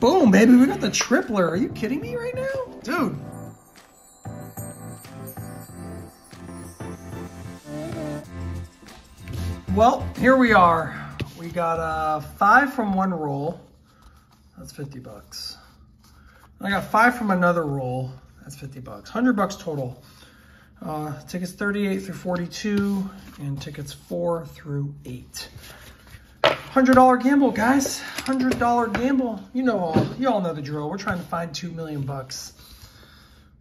Boom, baby, we got the tripler. Are you kidding me right now? Dude. Well, here we are. We got uh, five from one roll. That's 50 bucks. I got five from another roll. That's 50 bucks. 100 bucks total. Uh, tickets 38 through 42 and tickets 4 through 8. $100 gamble, guys. $100 gamble. You know all, you all know the drill. We're trying to find 2 million bucks.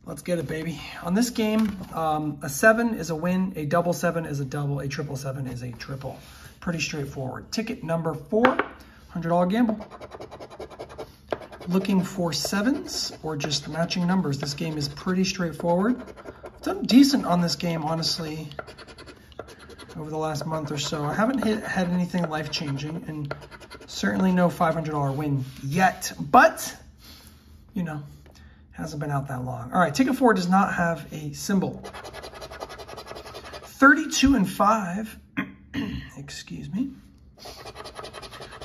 Let's get it, baby. On this game, um, a seven is a win, a double seven is a double, a triple seven is a triple. Pretty straightforward. Ticket number four, $100 gamble. Looking for sevens or just matching numbers. This game is pretty straightforward. Done decent on this game, honestly, over the last month or so. I haven't hit, had anything life-changing and certainly no $500 win yet, but, you know, Hasn't been out that long. All right, ticket four does not have a symbol. 32 and 5, excuse me.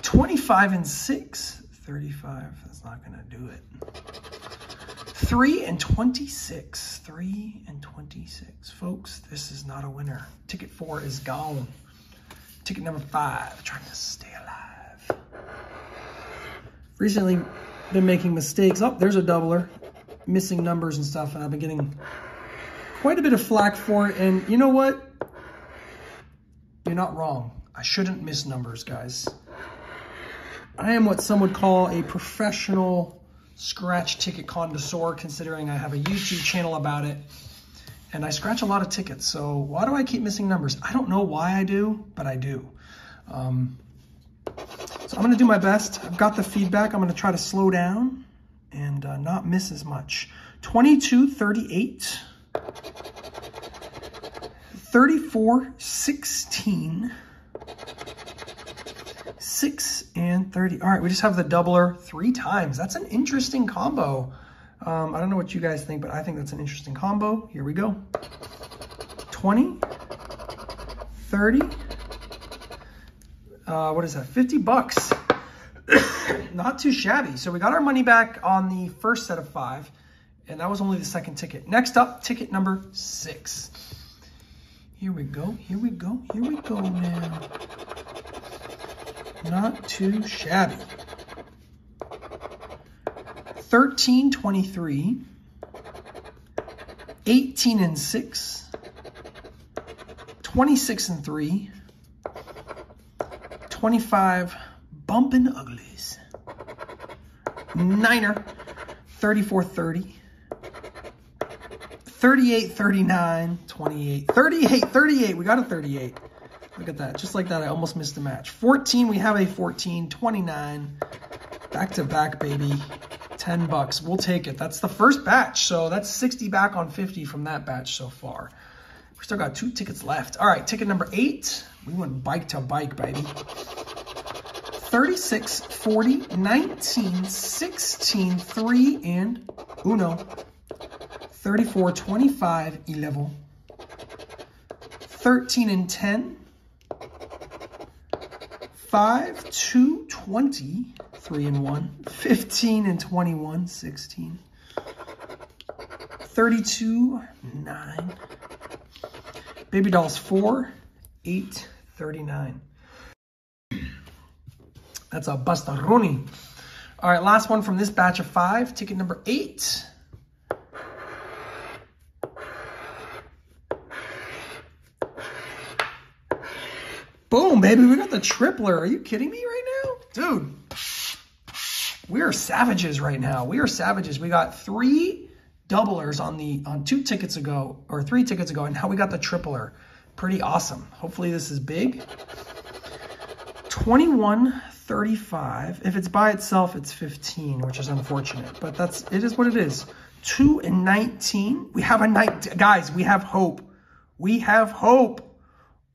25 and 6, 35, that's not to do it. 3 and 26, 3 and 26. Folks, this is not a winner. Ticket 4 is gone. Ticket number 5, trying to stay alive. Recently been making mistakes. Oh, there's a doubler missing numbers and stuff, and I've been getting quite a bit of flack for it. And you know what? You're not wrong. I shouldn't miss numbers, guys. I am what some would call a professional scratch ticket connoisseur, considering I have a YouTube channel about it. And I scratch a lot of tickets. So why do I keep missing numbers? I don't know why I do, but I do. Um, so I'm going to do my best. I've got the feedback. I'm going to try to slow down and uh, not miss as much. 22, 38, 34, 16, 6, and 30. All right, we just have the doubler three times. That's an interesting combo. Um, I don't know what you guys think, but I think that's an interesting combo. Here we go. 20, 30, uh, what is that, 50 bucks not too shabby. So we got our money back on the first set of five, and that was only the second ticket. Next up, ticket number six. Here we go, here we go, here we go now. Not too shabby. 13, 23, 18 and 6, 26 and 3, 25 bumping uglies. Niner, 34-30. 38, 39, 28, 38, 38. We got a 38. Look at that. Just like that, I almost missed a match. 14, we have a 14, 29. Back to back, baby. 10 bucks. We'll take it. That's the first batch. So that's 60 back on 50 from that batch so far. We still got two tickets left. All right, ticket number eight. We went bike to bike, baby. 36, 40, 19, 16, 3, and uno. 34, 25, 11. 13 and 10. 5, 2, 20, 3 and 1. 15 and 21, 16. 32, 9. Baby dolls 4, 8, 39. That's a Bastaroni. All right, last one from this batch of five. Ticket number eight. Boom, baby. We got the tripler. Are you kidding me right now? Dude, we are savages right now. We are savages. We got three doublers on the on two tickets ago, or three tickets ago, and now we got the tripler. Pretty awesome. Hopefully this is big. 21, 35. If it's by itself, it's 15, which is unfortunate, but that's, it is what it is. 2 and 19. We have a night, guys, we have hope. We have hope.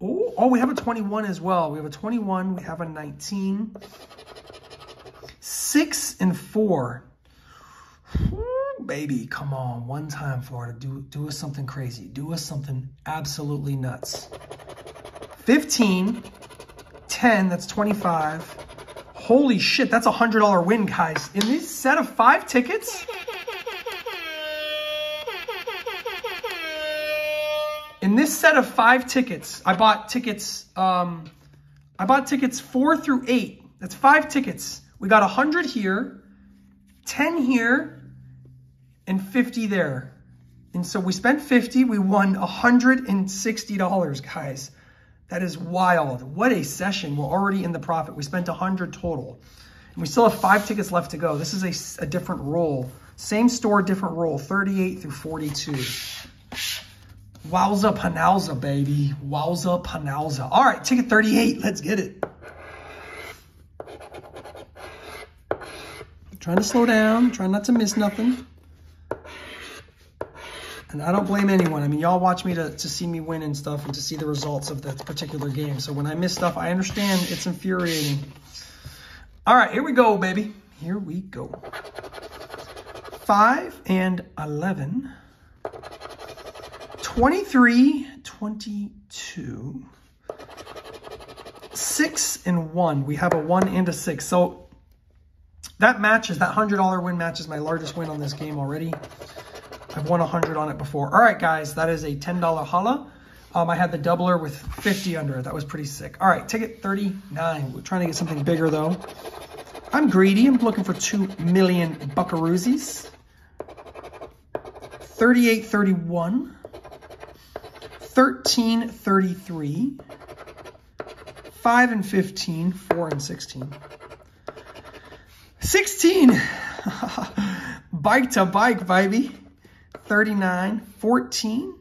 Oh, we have a 21 as well. We have a 21, we have a 19. 6 and 4. Ooh, baby, come on. One time, Florida. Do, do us something crazy. Do us something absolutely nuts. 15, 10, that's 25. Holy shit, that's a $100 win, guys. In this set of five tickets, in this set of five tickets, I bought tickets, um, I bought tickets four through eight. That's five tickets. We got 100 here, 10 here, and 50 there. And so we spent 50, we won $160, guys. That is wild. What a session. We're already in the profit. We spent 100 total. And we still have five tickets left to go. This is a, a different roll. Same store, different roll, 38 through 42. Wowza panowza, baby. Wowza panowza. All right, ticket 38. Let's get it. Trying to slow down, trying not to miss nothing. And I don't blame anyone. I mean, y'all watch me to, to see me win and stuff and to see the results of that particular game. So when I miss stuff, I understand it's infuriating. All right, here we go, baby. Here we go. 5 and 11. 23, 22. 6 and 1. We have a 1 and a 6. So that matches, that $100 win match is my largest win on this game already. I've won 100 on it before. All right, guys, that is a $10 holla. Um, I had the doubler with 50 under it. That was pretty sick. All right, ticket 39. We're trying to get something bigger, though. I'm greedy. I'm looking for 2 million buckaroosies. 38, 31. 13, 33. 5 and 15. 4 and 16. 16. bike to bike, baby. 39, 14.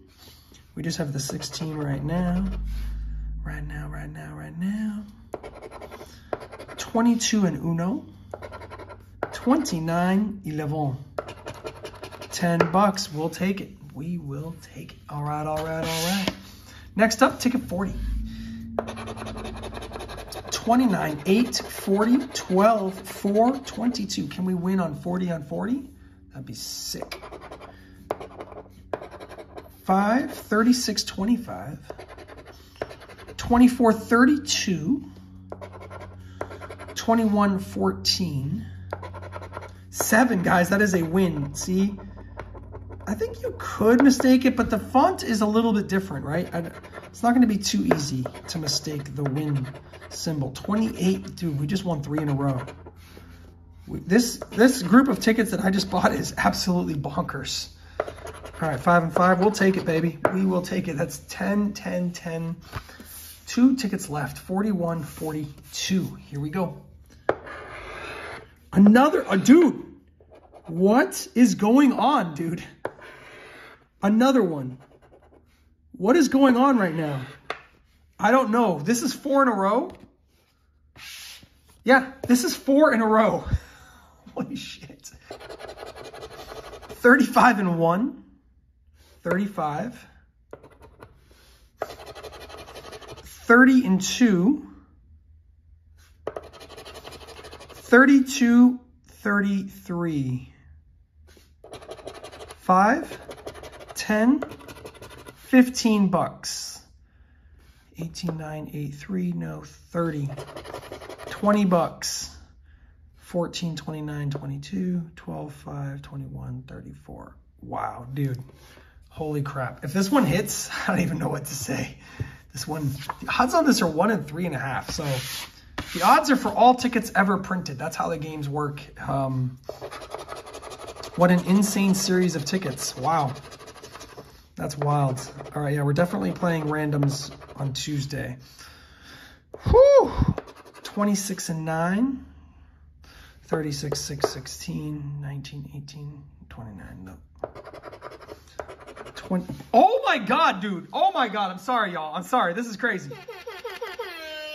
We just have the 16 right now. Right now, right now, right now. 22 and Uno. 29, 11. 10 bucks. We'll take it. We will take it. All right, all right, all right. Next up, ticket 40. 29, 8, 40, 12, 4, 22. Can we win on 40 on 40? That'd be sick. 5, 36, 25, 24, 32, 21, 14, 7, guys, that is a win. See, think you could mistake it, but the font is a little bit different, right? I, it's not going to be too easy to mistake the win symbol. 28, dude, we just won three in a row. This, this group of tickets that I just bought is absolutely bonkers. All right, five and five. We'll take it, baby. We will take it. That's 10, 10, 10. Two tickets left. 41, 42. Here we go. Another, uh, dude. What is going on, dude? Another one. What is going on right now? I don't know. This is four in a row. Yeah, this is four in a row. Holy shit. 35 and 1. 35. 30 and 2. 32, 33. 5, 10, 15 bucks. 18, 9, 8, 3, no, 30. 20 bucks. 14, 29, 22, 12, 5, 21, 34. Wow, dude. Holy crap. If this one hits, I don't even know what to say. This one, the odds on this are one and three and a half. So the odds are for all tickets ever printed. That's how the games work. Um, what an insane series of tickets. Wow. That's wild. All right, yeah, we're definitely playing randoms on Tuesday. Whew. 26 and 9. 36, 6, 16, 19, 18, 29. No. 20. Oh my God, dude. Oh my God. I'm sorry, y'all. I'm sorry. This is crazy.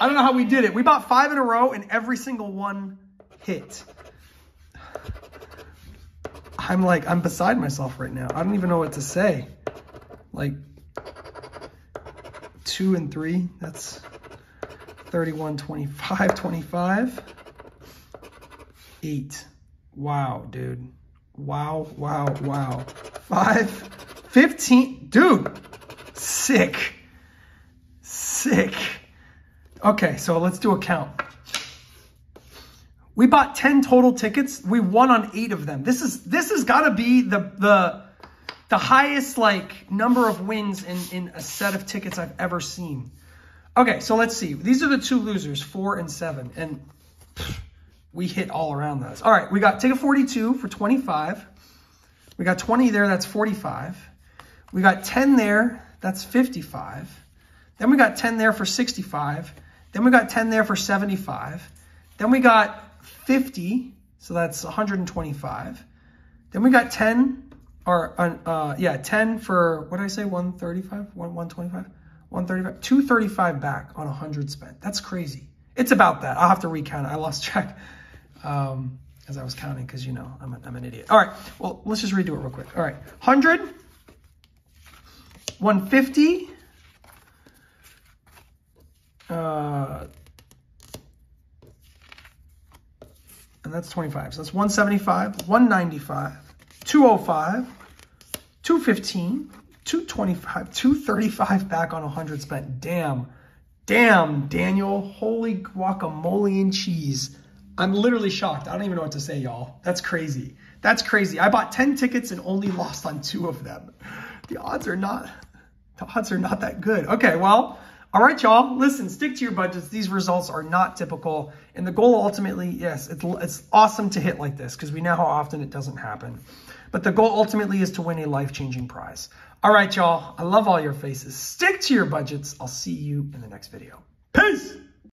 I don't know how we did it. We bought five in a row and every single one hit. I'm like, I'm beside myself right now. I don't even know what to say. Like, two and three, that's 31, 25, 25 eight. Wow, dude. Wow, wow, wow. Five, 15. Dude, sick. Sick. Okay, so let's do a count. We bought 10 total tickets. We won on eight of them. This is this has got to be the the the highest like number of wins in, in a set of tickets I've ever seen. Okay, so let's see. These are the two losers, four and seven. And pff, we hit all around those. All right, we got ticket 42 for 25. We got 20 there, that's 45. We got 10 there, that's 55. Then we got 10 there for 65. Then we got 10 there for 75. Then we got 50, so that's 125. Then we got 10, or uh, uh, yeah, 10 for, what did I say, 135? 125? 135, 235 back on 100 spent. That's crazy. It's about that. I'll have to recount it. I lost track um, as I was counting because, you know, I'm, a, I'm an idiot. All right, well, let's just redo it real quick. All right, 100, 150, uh, and that's 25. So that's 175, 195, 205, 215, 225, 235 back on 100 spent. Damn. Damn, Daniel. Holy guacamole and cheese. I'm literally shocked. I don't even know what to say, y'all. That's crazy. That's crazy. I bought 10 tickets and only lost on two of them. The odds are not, the odds are not that good. Okay, well, all right, y'all. Listen, stick to your budgets. These results are not typical. And the goal ultimately, yes, it's, it's awesome to hit like this because we know how often it doesn't happen. But the goal ultimately is to win a life-changing prize. All right, y'all. I love all your faces. Stick to your budgets. I'll see you in the next video. Peace!